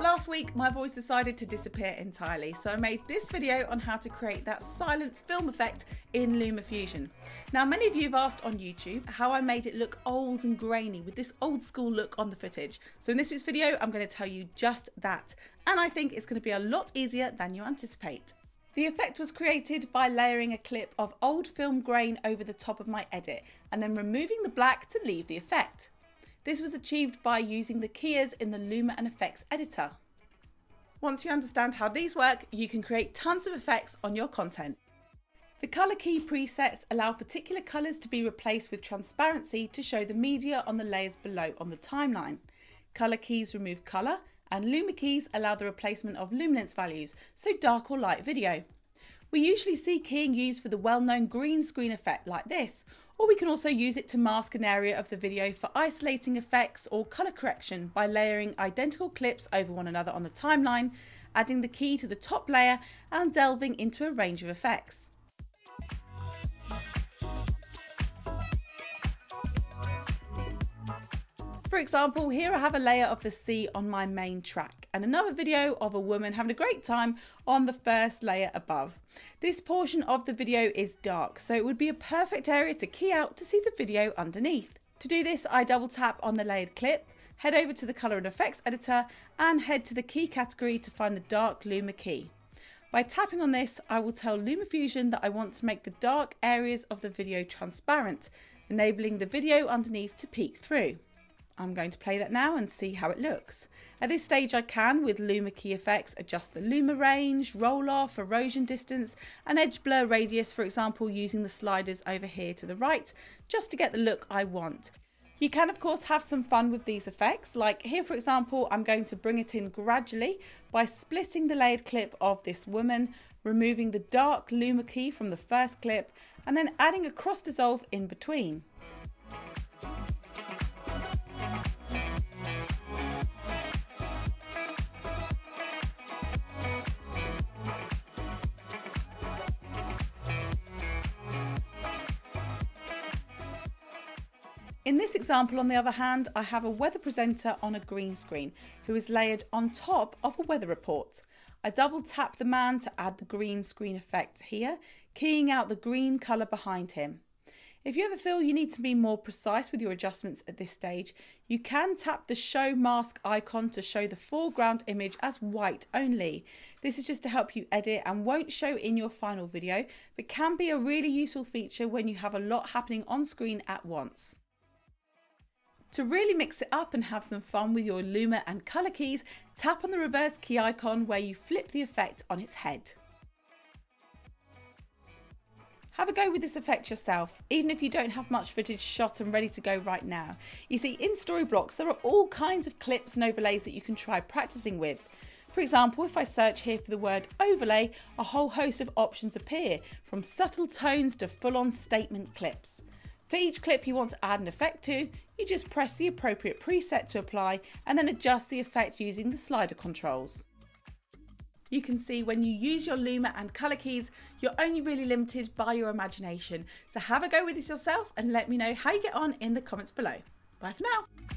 Last week, my voice decided to disappear entirely, so I made this video on how to create that silent film effect in LumaFusion. Now, many of you have asked on YouTube how I made it look old and grainy with this old school look on the footage. So in this week's video, I'm going to tell you just that, and I think it's going to be a lot easier than you anticipate. The effect was created by layering a clip of old film grain over the top of my edit and then removing the black to leave the effect. This was achieved by using the keyers in the Luma and Effects editor. Once you understand how these work, you can create tons of effects on your content. The colour key presets allow particular colours to be replaced with transparency to show the media on the layers below on the timeline. Colour keys remove colour and Luma keys allow the replacement of luminance values, so dark or light video. We usually see keying used for the well-known green screen effect like this, or we can also use it to mask an area of the video for isolating effects or colour correction by layering identical clips over one another on the timeline, adding the key to the top layer and delving into a range of effects. For example, here I have a layer of the sea on my main track and another video of a woman having a great time on the first layer above. This portion of the video is dark, so it would be a perfect area to key out to see the video underneath. To do this, I double tap on the layered clip, head over to the color and effects editor and head to the key category to find the dark Luma key. By tapping on this, I will tell LumaFusion that I want to make the dark areas of the video transparent, enabling the video underneath to peek through. I'm going to play that now and see how it looks. At this stage I can, with Luma key effects, adjust the Luma range, roll off, erosion distance and edge blur radius for example using the sliders over here to the right just to get the look I want. You can of course have some fun with these effects, like here for example I'm going to bring it in gradually by splitting the layered clip of this woman, removing the dark Luma key from the first clip and then adding a cross dissolve in between. In this example, on the other hand, I have a weather presenter on a green screen who is layered on top of a weather report. I double tap the man to add the green screen effect here, keying out the green colour behind him. If you ever feel you need to be more precise with your adjustments at this stage, you can tap the show mask icon to show the foreground image as white only. This is just to help you edit and won't show in your final video, but can be a really useful feature when you have a lot happening on screen at once. To really mix it up and have some fun with your Luma and colour keys, tap on the reverse key icon where you flip the effect on its head. Have a go with this effect yourself, even if you don't have much footage shot and ready to go right now. You see, in Storyblocks, there are all kinds of clips and overlays that you can try practicing with. For example, if I search here for the word overlay, a whole host of options appear, from subtle tones to full-on statement clips. For each clip you want to add an effect to, you just press the appropriate preset to apply and then adjust the effect using the slider controls. You can see when you use your Luma and colour keys, you're only really limited by your imagination. So have a go with this yourself and let me know how you get on in the comments below. Bye for now.